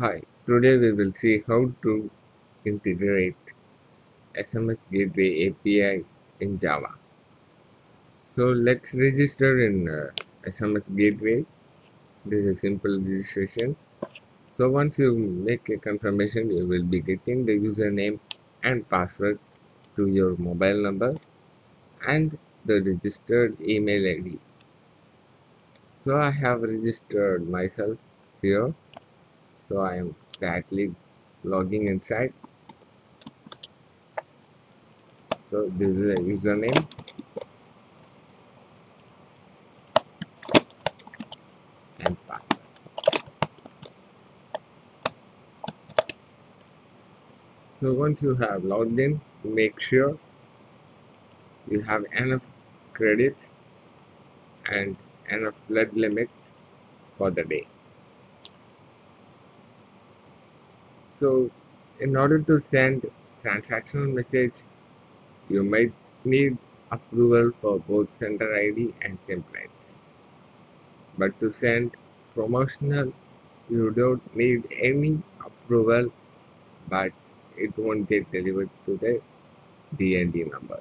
Hi, today we will see how to integrate SMS Gateway API in Java. So let's register in uh, SMS Gateway. This is a simple registration. So once you make a confirmation, you will be getting the username and password to your mobile number and the registered email ID. So I have registered myself here. So I am directly logging inside. So this is a username. And password. So once you have logged in, make sure you have enough credits and enough flood limit for the day. So in order to send transactional message, you might need approval for both sender ID and templates. But to send promotional, you don't need any approval, but it won't get delivered to the DND number.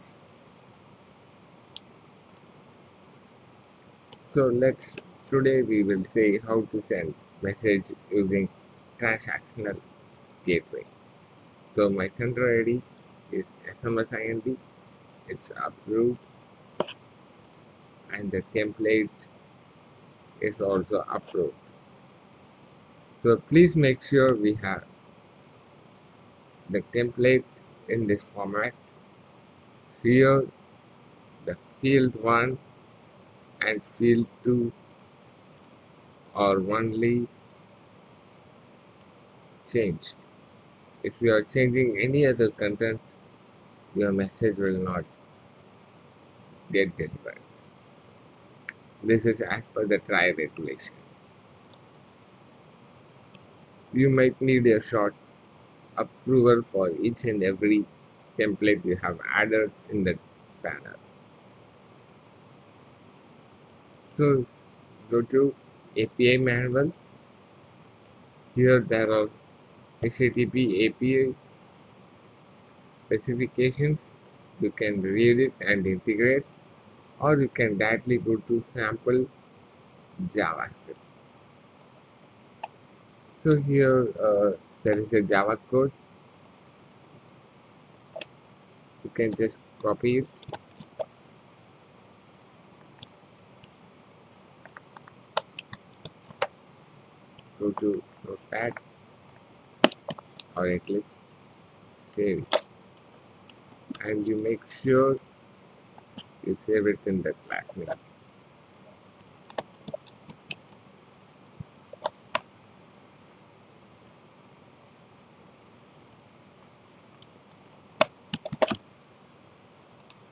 So let's today we will say how to send message using transactional gateway. So my sender ID is SMS IND, it's approved and the template is also approved. So please make sure we have the template in this format. Here the field 1 and field 2 are only changed. If you are changing any other content, your message will not get delivered. This is as per the TRAI regulations. You might need a short approval for each and every template you have added in the panel. So go to API manual. Here there are HTTP API specifications. You can read it and integrate or you can directly go to sample JavaScript. So here uh, there is a Java code. You can just copy it go to notepad or eclipse save it and you make sure you save it in the class name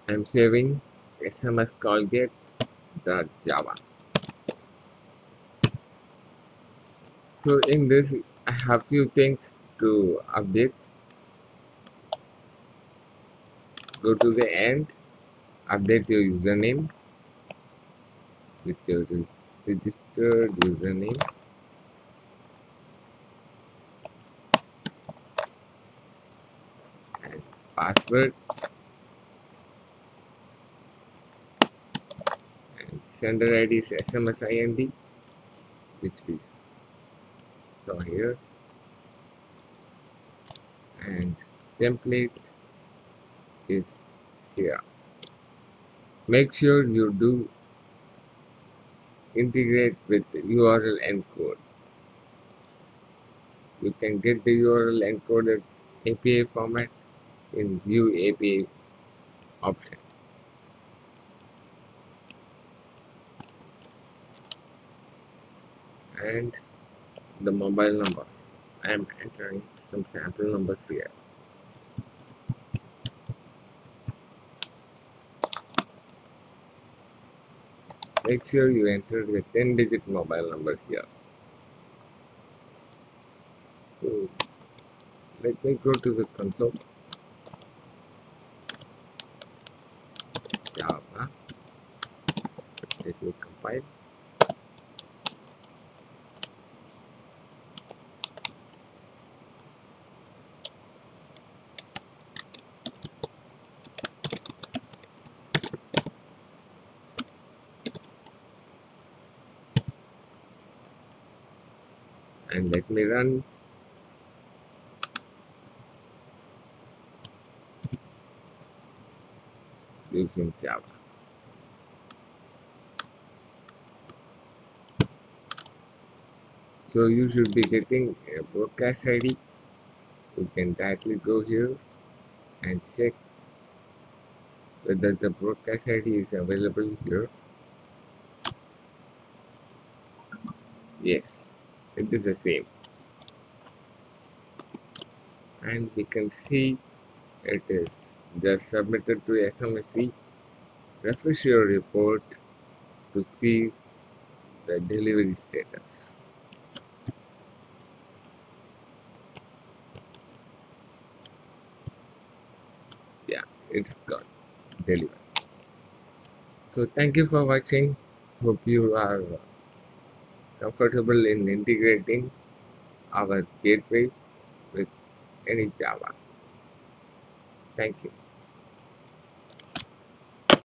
I'm saving SMS Colgate Java. So in this, I have few things to update. Go to the end, update your username with your registered username. And password and sender ID is SMS IND which we so here and template is here. Make sure you do integrate with URL encode. You can get the URL encoded API format in view API option. And the mobile number. I am entering some sample numbers here make sure you enter the 10 digit mobile number here. So let me go to the console Java let me compile and let me run using Java. So you should be getting a broadcast ID. You can directly go here and check whether the broadcast ID is available here. Yes, it is the same. And we can see it is just submitted to SMSC. Refresh your report to see the delivery status. Yeah, it's got delivered. So thank you for watching. Hope you are comfortable in integrating our gateway with any Java. Thank you.